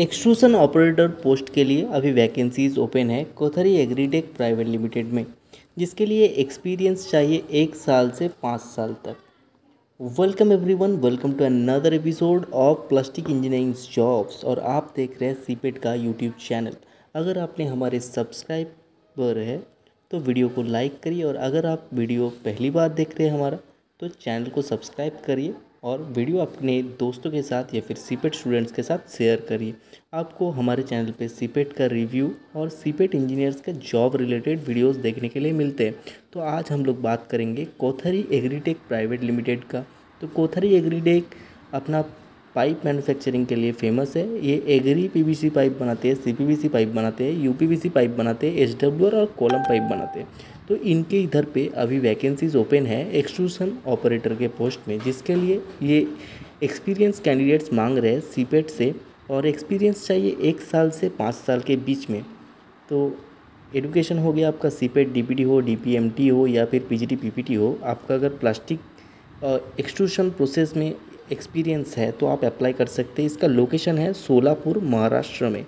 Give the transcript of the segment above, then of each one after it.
Extrusion operator post के लिए अभी वैकेंसीज ओपन है कोथरी एग्रीटेक प्राइवेट लिमिटेड में, जिसके लिए एक्सपीरियंस चाहिए एक साल से पाँच साल तक। Welcome everyone welcome to another episode of plastic engineering jobs और आप देख रहे हैं सीपेट का यूट्यूब चैनल अगर आपने हमारे सब्सक्राइबर है तो वीडियो को लाइक करिए और अगर आप वीडियो पहली बार देख रहे हैं हमारा तो चैनल को सब्सक्राइब करिए। और वीडियो अपने दोस्तों के साथ या फिर सीपेट स्टूडेंट्स के साथ शेयर करिए। आपको हमारे चैनल पे सीपेट का रिव्यू और सीपेट इंजीनियर्स के जॉब रिलेटेड वीडियोस देखने के लिए मिलते हैं। तो आज हम लोग बात करेंगे कोथरी एग्रीटेक प्राइवेट लिमिटेड का। तो कोथरी एग्रीटेक अपना पाइप मैन्युफैक्चरिंग के लिए फ़ेमस है। ये एग्री पीवीसी पाइप बनाते हैं सीपीवीसी पाइप बनाते हैं यूपीवीसी पाइप बनाते हैं एच और कॉलम पाइप बनाते हैं। तो इनके इधर पे अभी वैकेंसीज ओपन है एक्सट्रूशन ऑपरेटर के पोस्ट में, जिसके लिए ये एक्सपीरियंस कैंडिडेट्स मांग रहे हैं सीपेट से, और एक्सपीरियंस चाहिए एक साल से पाँच साल के बीच में। तो एडुकेशन हो गया आपका सीपेट डीपीटी हो डीपीएमटी हो, या फिर पीजीटी पीपीटी हो, आपका अगर प्लास्टिक एक्सट्रूशन प्रोसेस में एक्सपीरियंस है तो आप अप्लाई कर सकते हैं। इसका लोकेशन है सोलापुर, महाराष्ट्र में।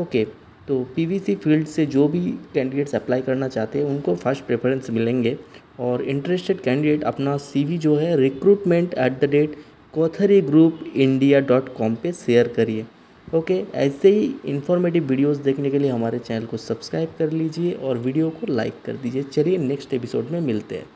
ओके तो पीवीसी फ़ील्ड से जो भी कैंडिडेट्स अप्लाई करना चाहते हैं, उनको फ़र्स्ट प्रेफरेंस मिलेंगे। और इंटरेस्टेड कैंडिडेट अपना सीवी जो है recruitment at the rate Kothari group India dot com पर शेयर करिए। ओके ऐसे ही इन्फॉर्मेटिव वीडियोस देखने के लिए हमारे चैनल को सब्सक्राइब कर लीजिए और वीडियो को लाइक कर दीजिए। चलिए नेक्स्ट एपिसोड में मिलते हैं।